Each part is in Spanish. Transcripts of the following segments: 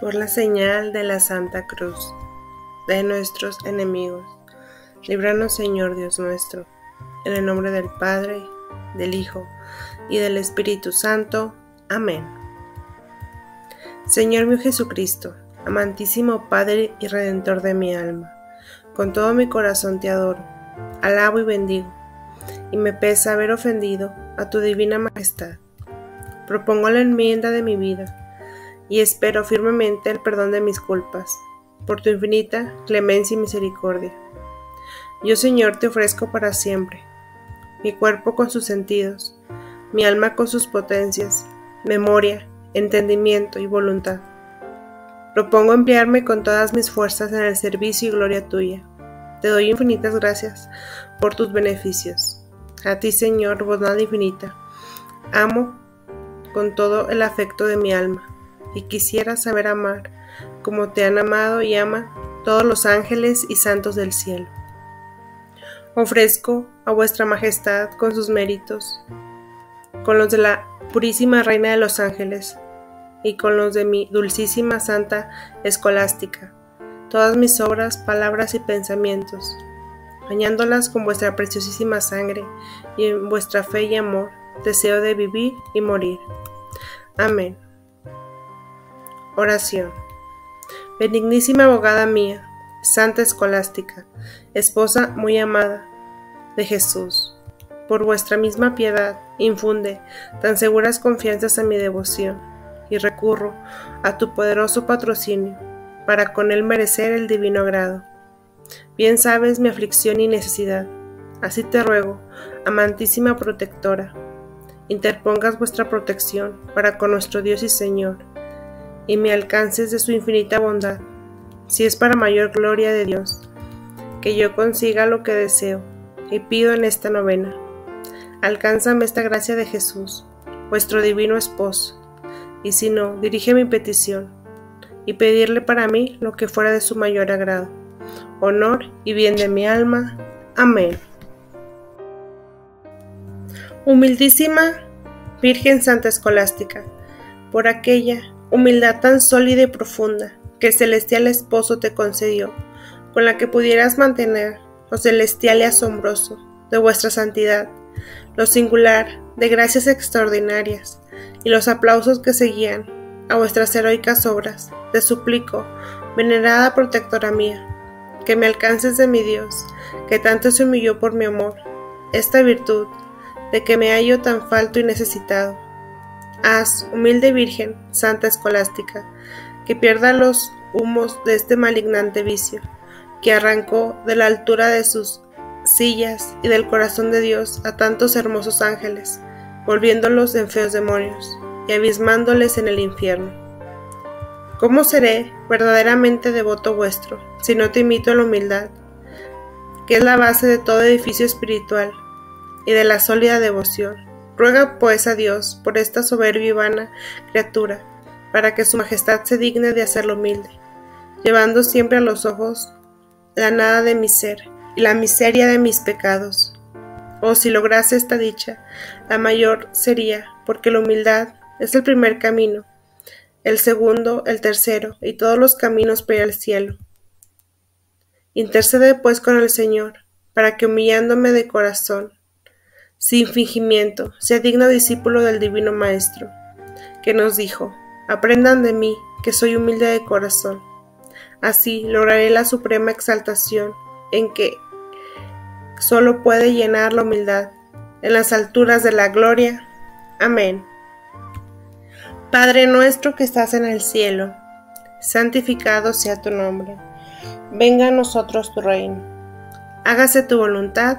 por la señal de la Santa Cruz de nuestros enemigos. Líbranos, Señor Dios nuestro, en el nombre del Padre, del Hijo y del Espíritu Santo. Amén. Señor mío Jesucristo, amantísimo Padre y Redentor de mi alma, con todo mi corazón te adoro, alabo y bendigo, y me pesa haber ofendido a tu divina majestad. Propongo la enmienda de mi vida y espero firmemente el perdón de mis culpas, por tu infinita clemencia y misericordia. Yo, Señor, te ofrezco para siempre, mi cuerpo con sus sentidos, mi alma con sus potencias, memoria, entendimiento y voluntad. Propongo emplearme con todas mis fuerzas en el servicio y gloria tuya. Te doy infinitas gracias por tus beneficios. A ti, Señor, bondad infinita. Amo con todo el afecto de mi alma y quisiera saber amar como te han amado y aman todos los ángeles y santos del cielo. Ofrezco a vuestra majestad con sus méritos, con los de la purísima reina de los ángeles y con los de mi dulcísima santa escolástica, todas mis obras, palabras y pensamientos, bañándolas con vuestra preciosísima sangre y en vuestra fe y amor, deseo de vivir y morir. Amén. Oración. Benignísima abogada mía, Santa Escolástica, esposa muy amada de Jesús, por vuestra misma piedad infunde tan seguras confianzas a mi devoción y recurro a tu poderoso patrocinio para con él merecer el divino grado. Bien sabes mi aflicción y necesidad, así te ruego, amantísima protectora, interpongas vuestra protección para con nuestro Dios y Señor y me alcances de su infinita bondad, si es para mayor gloria de Dios, que yo consiga lo que deseo y pido en esta novena. Alcánzame esta gracia de Jesús, vuestro divino esposo, y si no, dirige mi petición, y pedirle para mí lo que fuera de su mayor agrado, honor y bien de mi alma. Amén. Humildísima Virgen Santa Escolástica, por aquella humildad tan sólida y profunda que el celestial esposo te concedió, con la que pudieras mantener lo celestial y asombroso de vuestra santidad, lo singular de gracias extraordinarias y los aplausos que seguían a vuestras heroicas obras. Te suplico, venerada protectora mía, que me alcances de mi Dios, que tanto se humilló por mi amor, esta virtud de que me hallo tan falto y necesitado Haz, humilde Virgen, Santa Escolástica, que pierda los humos de este malignante vicio, que arrancó de la altura de sus sillas y del corazón de Dios a tantos hermosos ángeles, volviéndolos en feos demonios y abismándoles en el infierno. ¿Cómo seré verdaderamente devoto vuestro si no te imito a la humildad, que es la base de todo edificio espiritual y de la sólida devoción? Ruega pues a Dios por esta soberbia y vana criatura, para que su majestad se digne de hacerlo humilde, llevando siempre a los ojos la nada de mi ser y la miseria de mis pecados. Oh, si lograse esta dicha, la mayor sería, porque la humildad es el primer camino, el segundo, el tercero, y todos los caminos para el cielo. Intercede pues con el Señor, para que humillándome de corazón, sin fingimiento, sea digno discípulo del Divino Maestro, que nos dijo, aprendan de mí, que soy humilde de corazón. Así lograré la suprema exaltación en que solo puede llenar la humildad, en las alturas de la gloria. Amén. Padre nuestro que estás en el cielo, santificado sea tu nombre. Venga a nosotros tu reino. Hágase tu voluntad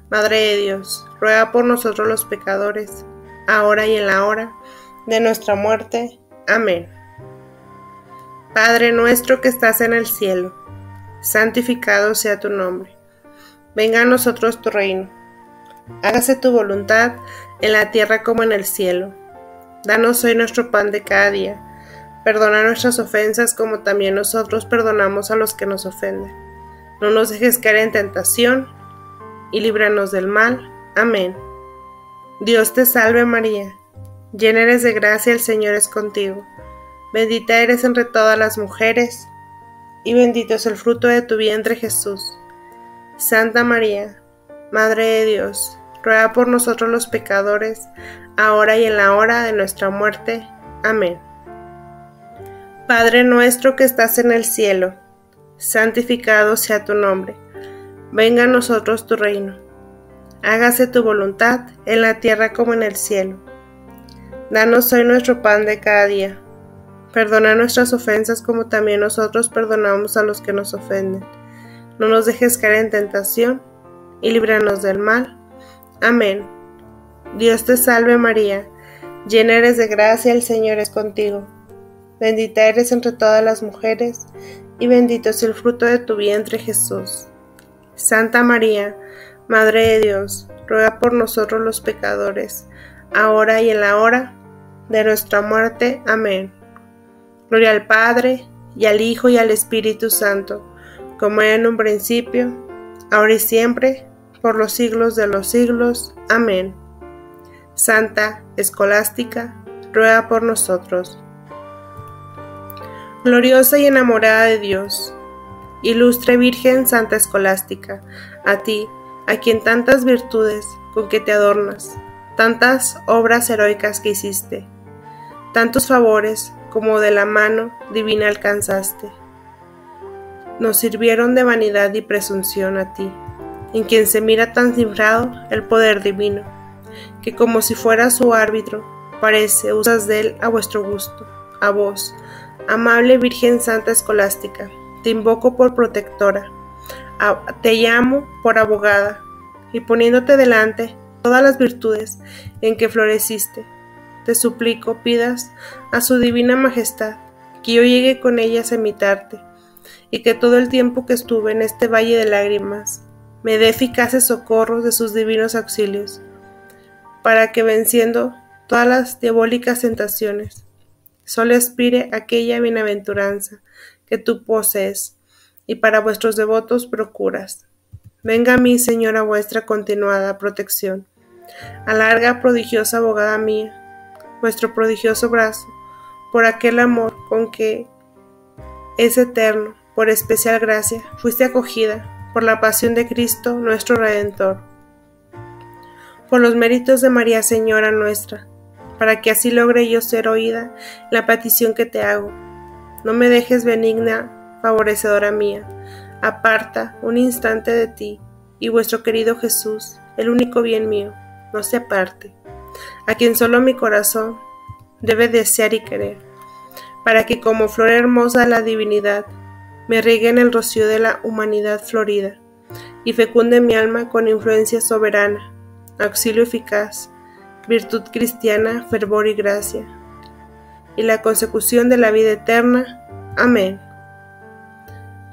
Madre de Dios, ruega por nosotros los pecadores, ahora y en la hora de nuestra muerte. Amén. Padre nuestro que estás en el cielo, santificado sea tu nombre. Venga a nosotros tu reino. Hágase tu voluntad en la tierra como en el cielo. Danos hoy nuestro pan de cada día. Perdona nuestras ofensas como también nosotros perdonamos a los que nos ofenden. No nos dejes caer en tentación y líbranos del mal. Amén. Dios te salve María, llena eres de gracia, el Señor es contigo. Bendita eres entre todas las mujeres, y bendito es el fruto de tu vientre Jesús. Santa María, Madre de Dios, ruega por nosotros los pecadores, ahora y en la hora de nuestra muerte. Amén. Padre nuestro que estás en el cielo, santificado sea tu nombre. Venga a nosotros tu reino. Hágase tu voluntad en la tierra como en el cielo. Danos hoy nuestro pan de cada día Perdona nuestras ofensas como también nosotros perdonamos a los que nos ofenden. No nos dejes caer en tentación y líbranos del mal. Amén. Dios te salve María, llena eres de gracia, el Señor es contigo. Bendita eres entre todas las mujeres, y bendito es el fruto de tu vientre Jesús. Santa María, Madre de Dios, ruega por nosotros los pecadores, ahora y en la hora de nuestra muerte. Amén. Gloria al Padre, y al Hijo, y al Espíritu Santo, como era en un principio, ahora y siempre, por los siglos de los siglos. Amén. Santa Escolástica, ruega por nosotros. Gloriosa y enamorada de Dios, ilustre Virgen Santa Escolástica, a ti, a quien tantas virtudes con que te adornas, tantas obras heroicas que hiciste, tantos favores como de la mano divina alcanzaste. Nos sirvieron de vanidad y presunción a ti, en quien se mira tan cifrado el poder divino, que como si fuera su árbitro, parece usas de él a vuestro gusto, a vos, amable Virgen Santa Escolástica, te invoco por protectora, te llamo por abogada, y poniéndote delante todas las virtudes en que floreciste, te suplico pidas a su divina majestad que yo llegue con ellas a imitarte, y que todo el tiempo que estuve en este valle de lágrimas me dé eficaces socorros de sus divinos auxilios, para que venciendo todas las diabólicas tentaciones, solo aspire aquella bienaventuranza que tú posees y para vuestros devotos procuras. Venga a mí, Señora, vuestra continuada protección. Alarga, prodigiosa abogada mía, vuestro prodigioso brazo, por aquel amor con que es eterno, por especial gracia, fuiste acogida por la pasión de Cristo nuestro Redentor, por los méritos de María Señora nuestra, para que así logre yo ser oída la petición que te hago. No me dejes benigna, favorecedora mía, aparta un instante de ti, y vuestro querido Jesús, el único bien mío, no se aparte a quien solo mi corazón debe desear y querer, para que como flor hermosa de la divinidad, me riegue en el rocío de la humanidad florida, y fecunde mi alma con influencia soberana, auxilio eficaz, virtud cristiana, fervor y gracia, y la consecución de la vida eterna. Amén.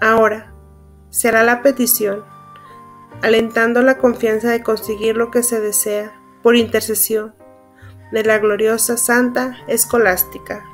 Ahora, será la petición, alentando la confianza de conseguir lo que se desea por intercesión de la gloriosa Santa Escolástica.